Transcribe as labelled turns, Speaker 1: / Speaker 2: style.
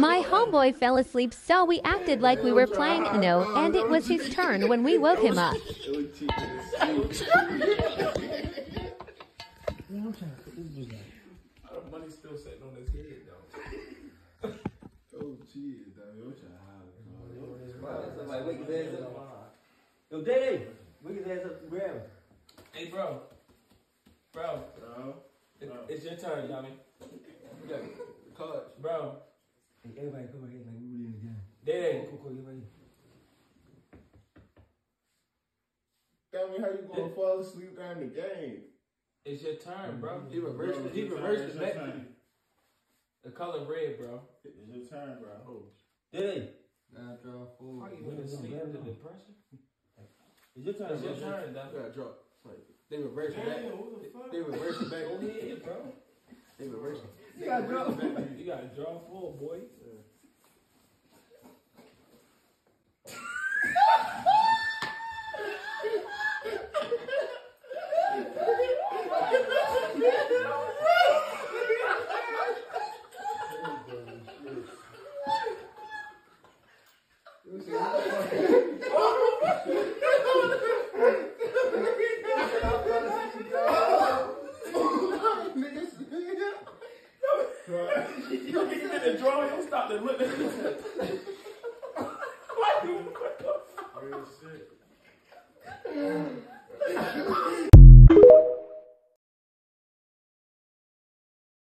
Speaker 1: My homeboy fell asleep, so we acted like we were playing Uno, and it was his turn when we woke him up.
Speaker 2: Money still sitting on his head though.
Speaker 3: Oh, shit, damn, yo, trying to hide.
Speaker 4: Somebody wake his ass up. Yo, Daddy, wake his ass up and grab him.
Speaker 2: Hey, bro. Bro,
Speaker 3: Bro,
Speaker 2: it, it's your turn, dummy.
Speaker 3: you got the cards.
Speaker 2: Bro,
Speaker 4: Hey, everybody come right here like we really in the game.
Speaker 2: Daddy.
Speaker 4: Cool, cool, get right here.
Speaker 3: Tell me how you gonna fall asleep during the game.
Speaker 2: It's your turn, bro.
Speaker 3: He reversed it. He reversed it back.
Speaker 2: The color red, bro.
Speaker 3: It's your turn, bro.
Speaker 4: Daddy,
Speaker 3: Now draw four.
Speaker 2: How you went to sleep with the depression?
Speaker 4: it's your turn.
Speaker 2: It's your
Speaker 4: bro.
Speaker 2: turn,
Speaker 3: You
Speaker 2: dummy.
Speaker 3: gotta drop. Like, they reversed it back.
Speaker 2: what the fuck?
Speaker 3: They reversed it back.
Speaker 2: Go ahead, bro.
Speaker 3: They reversed it.
Speaker 4: You gotta drop.
Speaker 2: You gotta draw four, boy. You get in the drawer, stop and look. Real shit.